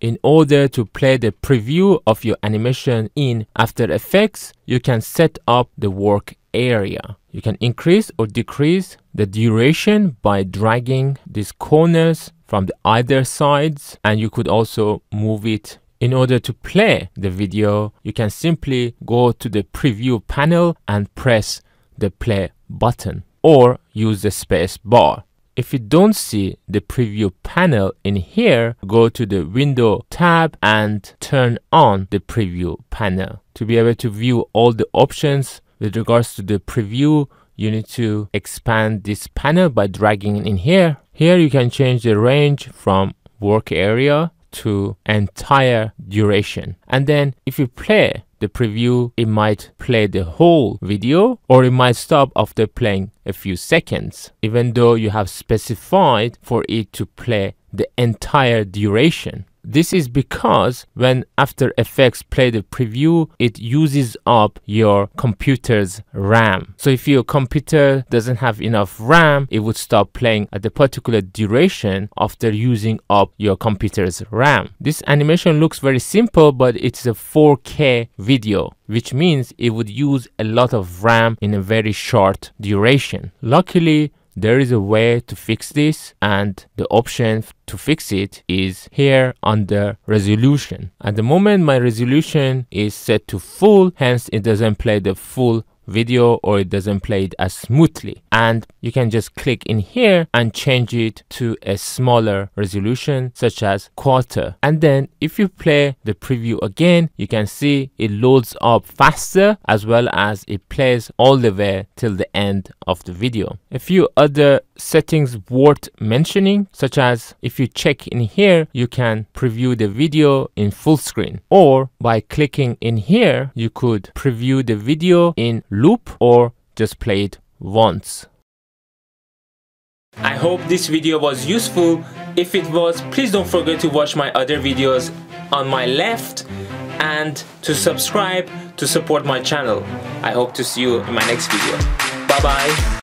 In order to play the preview of your animation in After Effects, you can set up the work area. You can increase or decrease the duration by dragging these corners from the either sides and you could also move it in order to play the video, you can simply go to the preview panel and press the play button or use the space bar. If you don't see the preview panel in here, go to the window tab and turn on the preview panel. To be able to view all the options with regards to the preview, you need to expand this panel by dragging in here. Here you can change the range from work area to entire duration. And then if you play the preview, it might play the whole video or it might stop after playing a few seconds, even though you have specified for it to play the entire duration. This is because when After Effects play the preview, it uses up your computer's RAM. So if your computer doesn't have enough RAM, it would stop playing at the particular duration after using up your computer's RAM. This animation looks very simple, but it's a 4K video which means it would use a lot of RAM in a very short duration. Luckily, there is a way to fix this and the option to fix it is here under resolution. At the moment my resolution is set to full hence it doesn't play the full video or it doesn't play it as smoothly. And you can just click in here and change it to a smaller resolution such as quarter. And then if you play the preview again you can see it loads up faster as well as it plays all the way till the end of the video. A few other settings worth mentioning such as if you check in here you can preview the video in full screen. Or by clicking in here you could preview the video in loop or just play it once. I hope this video was useful. If it was, please don't forget to watch my other videos on my left and to subscribe to support my channel. I hope to see you in my next video. Bye bye.